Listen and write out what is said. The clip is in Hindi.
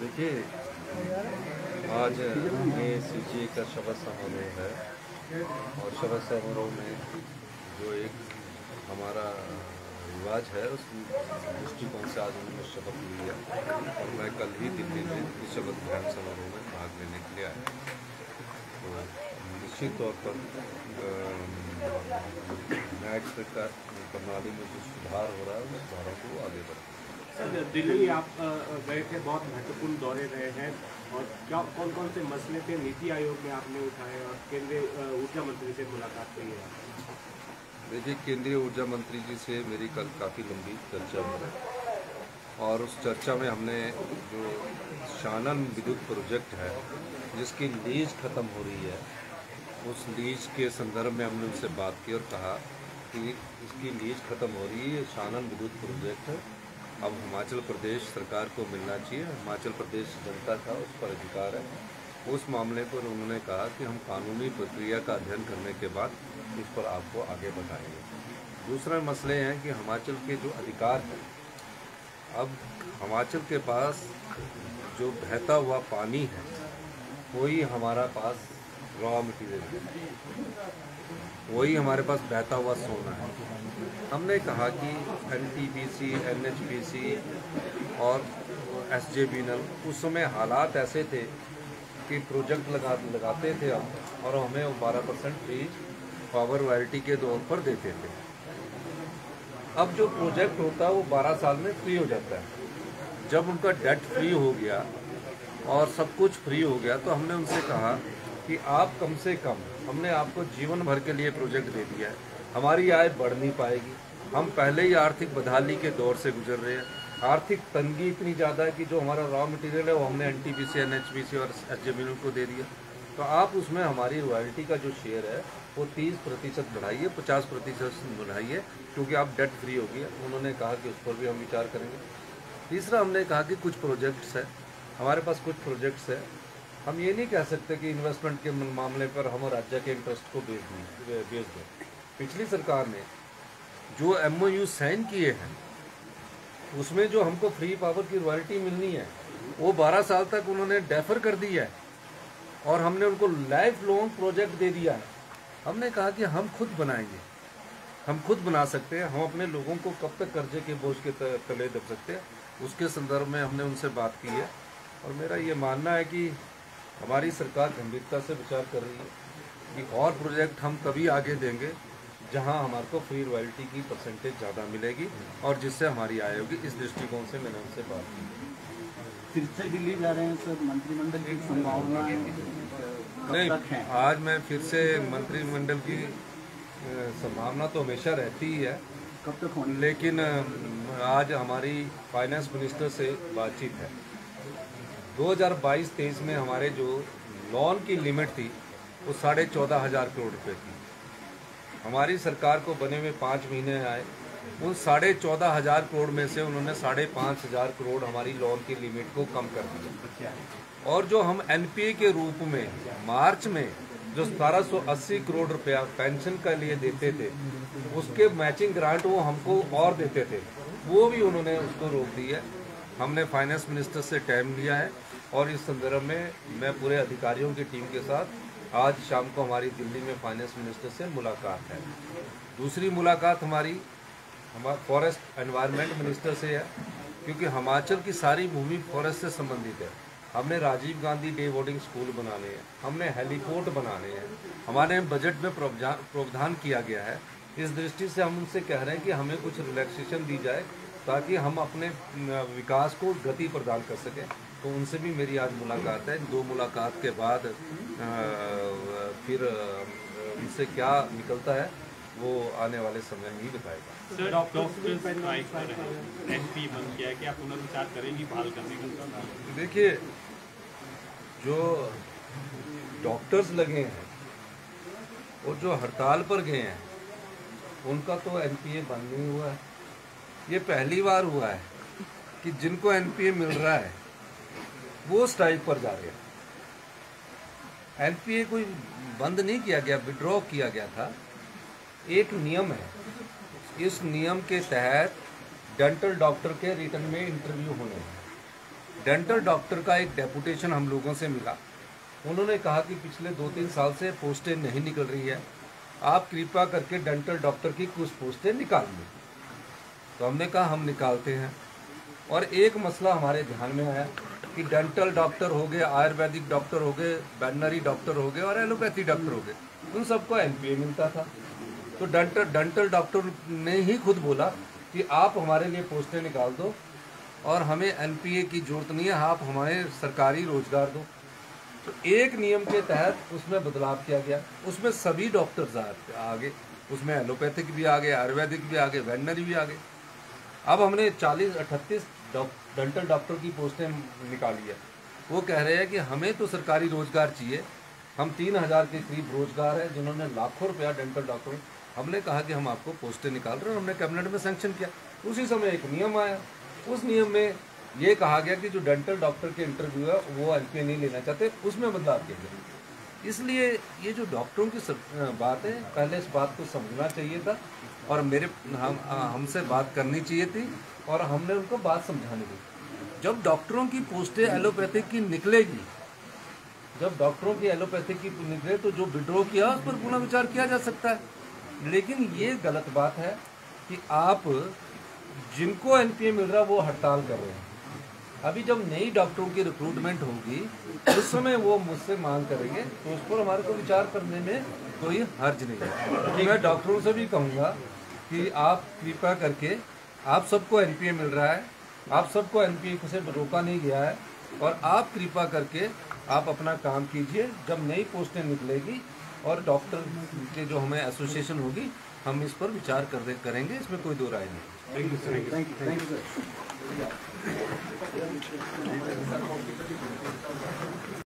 देखिए, आज ये सी का शपथ समारोह है और शपथ समारोह में जो एक हमारा रिवाज है, उस दृष्टिकोण से आज उन्होंने शपथ लिया और मैं कल ही शपथ ग्रहण समारोह में भाग लेने के लिए आए तो निश्चित तौर पर अम, न्यायिक सरकार प्रणाली में जो सुधार हो रहा है उस सुधारों को आगे सर दिल्ली आप गए थे बहुत महत्वपूर्ण दौरे रहे हैं। और क्या कौन कौन से मसले थे? नीति आयोग में आपने उठाए और केंद्रीय ऊर्जा मंत्री से मुलाकात की है। देखिए केंद्रीय ऊर्जा मंत्री जी से मेरी कल काफ़ी लंबी चर्चा हुई और उस चर्चा में हमने जो शानन विद्युत प्रोजेक्ट है, जिसकी लीज ख़त्म हो रही है, उस लीज के संदर्भ में हमने उनसे बात की और कहा कि इसकी लीज ख़त्म हो रही है, शानन विद्युत प्रोजेक्ट। अब हिमाचल प्रदेश सरकार को मिलना चाहिए। हिमाचल प्रदेश जनता का उस पर अधिकार है। उस मामले पर उन्होंने कहा कि हम कानूनी प्रक्रिया का अध्ययन करने के बाद इस पर आपको आगे बढ़ाएँगे। दूसरा मसले हैं कि हिमाचल के जो अधिकार हैं अब हिमाचल के पास जो बहता हुआ पानी है, वही हमारा पास रॉ मटेरियल है। वही हमारे पास बहता हुआ सोना है। हमने कहा कि N T B C N H B C और एस जे बी नल उस समय हालात ऐसे थे कि प्रोजेक्ट लगा, लगाते थे हम और हमें बारह परसेंट फ्री पावर वारंटी के तौर पर देते थे। अब जो प्रोजेक्ट होता है, वो 12 साल में फ्री हो जाता है। जब उनका डेट फ्री हो गया और सब कुछ फ्री हो गया तो हमने उनसे कहा कि आप कम से कम, हमने आपको जीवन भर के लिए प्रोजेक्ट दे दिया है। हमारी आय बढ़ नहीं पाएगी। हम पहले ही आर्थिक बदहाली के दौर से गुजर रहे हैं। आर्थिक तंगी इतनी ज़्यादा है कि जो हमारा रॉ मटेरियल है, वो हमने N T B C N H B C और जे को दे दिया। तो आप उसमें हमारी रॉयल्टी का जो शेयर है, वो 30 प्रतिशत बढ़ाइए 50 प्रतिशत बढ़ाइए क्योंकि आप डेट फ्री होगी। उन्होंने कहा कि उस पर भी हम विचार करेंगे। तीसरा, हमने कहा कि कुछ प्रोजेक्ट्स है। हमारे पास कुछ प्रोजेक्ट्स है। हम ये नहीं कह सकते कि इन्वेस्टमेंट के मामले पर हम राज्य के इंटरेस्ट को बेच दें बेच दें। पिछली सरकार ने जो एमओयू साइन किए हैं, उसमें जो हमको फ्री पावर की रॉयल्टी मिलनी है, वो 12 साल तक उन्होंने डेफर कर दी है। और हमने उनको लाइफ लॉन्ग प्रोजेक्ट दे दिया है। हमने कहा कि हम खुद बनाएँगे। हम खुद बना सकते हैं, हम अपने लोगों को कब तक कर्जे के बोझ के तले दब सकते हैं, उसके संदर्भ में हमने उनसे बात की है। और मेरा ये मानना है कि हमारी सरकार गंभीरता से विचार कर रही है कि और प्रोजेक्ट हम तभी आगे देंगे। जहाँ हमारे को फ्री रॉयल्टी की परसेंटेज ज़्यादा मिलेगी और जिससे हमारी आय होगी इस दृष्टिकोण से मैंने उनसे बात की। फिर से दिल्ली जा रहे हैं सर मंत्रिमंडल की संभावना नहीं आज मैं फिर से मंत्रिमंडल की संभावना तो हमेशा रहती ही है। कब तक होनी लेकिन आज हमारी फाइनेंस मिनिस्टर से बातचीत है। 2022-23 में हमारे जो लोन की लिमिट थी वो साढ़े चौदह हज़ार करोड़ रुपए थी हमारी सरकार को बने हुए पाँच महीने आए, उन साढ़े चौदह हज़ार करोड़ में से उन्होंने साढ़े पाँच हज़ार करोड़ हमारी लोन की लिमिट को कम कर दिया। और जो हम एनपीए के रूप में, मार्च में जो 1780 करोड़ रुपया पेंशन का लिए देते थे, उसके मैचिंग ग्रांट वो हमको और देते थे, वो भी उन्होंने उसको रोक दिया हमने फाइनेंस मिनिस्टर से टाइम लिया है और इस संदर्भ में मैं पूरे अधिकारियों की टीम के साथ आज शाम को हमारी दिल्ली में फाइनेंस मिनिस्टर से मुलाकात है। दूसरी मुलाकात हमारी हमारा फॉरेस्ट एनवायरनमेंट मिनिस्टर से है, क्योंकि हिमाचल की सारी भूमि फॉरेस्ट से संबंधित है। हमने Rajiv Gandhi day boarding school बनाने हैं, हमने हेलीपोर्ट बनाने हैं, हमारे बजट में प्रावधान किया गया है। इस दृष्टि से हम उनसे कह रहे हैं कि हमें कुछ रिलैक्सेशन दी जाए ताकि हम अपने विकास को गति प्रदान कर सकें। तो उनसे भी मेरी आज मुलाकात है। दो मुलाकात के बाद फिर उनसे क्या निकलता है वो आने वाले समय में ही बताएगा। सर डॉक्टर्स स्ट्राइक कर। रहे एनपी बंद किया कि आप पुनर्विचार करेंगी बहाल करने का देखिए जो डॉक्टर्स लगे हैं और जो हड़ताल पर गए हैं उनका तो एनपीए बंद नहीं हुआ है। ये पहली बार हुआ है कि जिनको एनपीए मिल रहा है वो स्ट्राइक पर जा रहे हैं। एनपीए कोई बंद नहीं किया गया विड्रॉ किया गया था। एक नियम है। इस नियम के तहत डेंटल डॉक्टर के रिटर्न में इंटरव्यू होने हैं। डेंटल डॉक्टर का एक डेपुटेशन हम लोगों से मिला। उन्होंने कहा कि पिछले दो तीन साल से पोस्टें नहीं निकल रही है। आप कृपा करके डेंटल डॉक्टर की कुछ पोस्टें निकाल लो। तो हमने कहा, हम निकालते हैं। और एक मसला हमारे ध्यान में आया। कि डेंटल डॉक्टर हो गए, आयुर्वेदिक डॉक्टर हो गए वेटनरी डॉक्टर हो गए और एलोपैथी डॉक्टर हो गए। उन सबको एनपीए मिलता था। तो डेंटल डेंटल डॉक्टर ने ही खुद बोला कि आप हमारे लिए पोस्टें निकाल दो और हमें एनपीए की ज़रूरत नहीं है, आप हमारे सरकारी रोज़गार दो। तो एक नियम के तहत उसमें बदलाव किया गया। उसमें सभी डॉक्टर्स आ- गए उसमें एलोपैथिक भी आ गए आयुर्वेदिक भी आ गए वेटनरी भी आ गए अब हमने 40 अट्ठतीस डेंटल डॉक्टर की पोस्टें निकाली है। वो कह रहे हैं कि हमें तो सरकारी रोज़गार चाहिए। हम तीन हज़ार के करीब रोज़गार है जिन्होंने लाखों रुपया डेंटल डॉक्टर हमने कहा कि हम आपको पोस्टें निकाल रहे हैं हमने कैबिनेट में सेंक्शन किया। उसी समय एक नियम आया। उस नियम में ये कहा गया कि जो डेंटल डॉक्टर के इंटरव्यू है, वो एल नहीं लेना चाहते, उसमें बदलाव किया गया। इसलिए ये जो डॉक्टरों की बात है पहले इस बात को समझना चाहिए था और मेरे, हम हमसे बात करनी चाहिए थी और हमने उनको बात समझानी थी। जब डॉक्टरों की पोस्टें एलोपैथिक की निकलेगी, जब डॉक्टरों की एलोपैथिक की निकले तो जो विड्रॉ किया उस पर पुनः विचार किया जा सकता है। लेकिन ये गलत बात है कि आप जिनको एनपीए मिल रहा है, वो हड़ताल कर रहे हैं। अभी जब नई डॉक्टरों की रिक्रूटमेंट होगी उस समय वो मुझसे मांग करेंगे तो उस पर हमारे को विचार करने में कोई हर्ज नहीं है। मैं डॉक्टरों से भी कहूँगा कि आप कृपा करके आप सबको एनपीए मिल रहा है आप सबको एनपीए से रोका नहीं गया है और आप कृपा करके आप अपना काम कीजिए। जब नई पोस्टें निकलेगी और डॉक्टर के जो हमें एसोसिएशन होगी हम इस पर विचार कर करेंगे इसमें कोई दो राय नहीं thank you sir thank you thank you sir Thank you.